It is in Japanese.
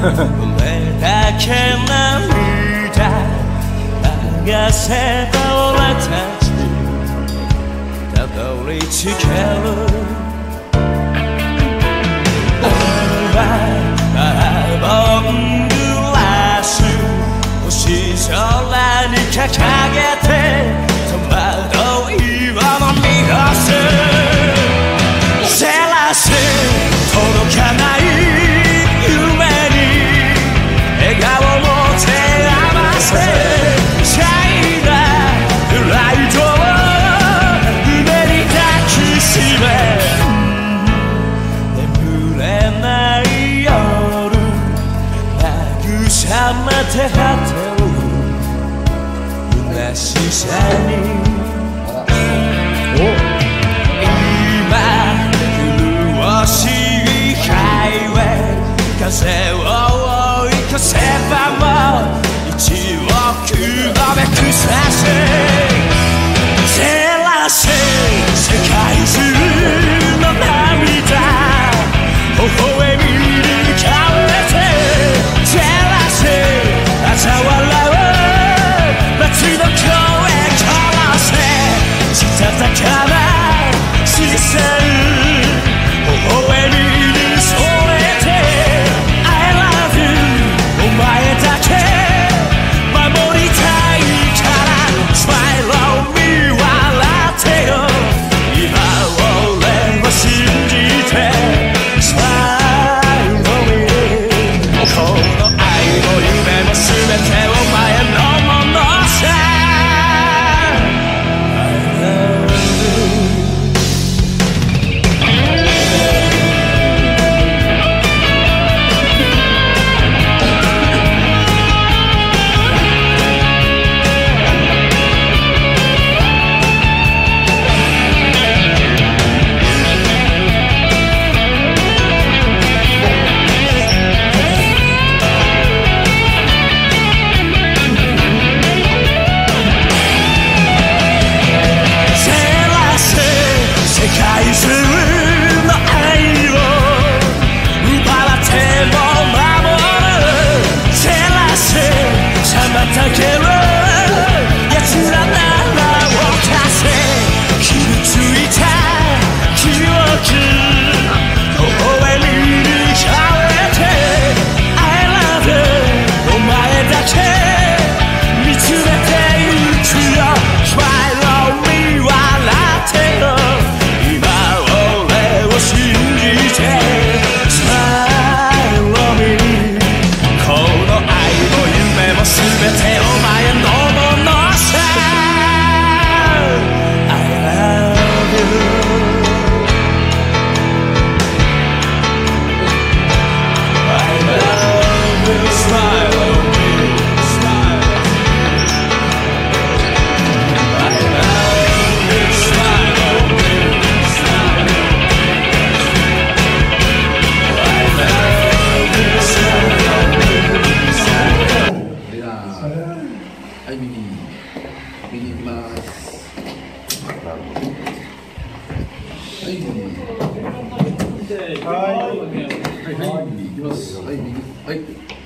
胸だけ涙流せば俺たちたどり着ける俺はバラボングラス星空に掲げて手を虚しさに今狂しいハイウェイ風を追い越せばもう一億の目くさせ照らせ世界中。はい右右行きます。はい右はい。はい、はい、右行きます。はい右はい。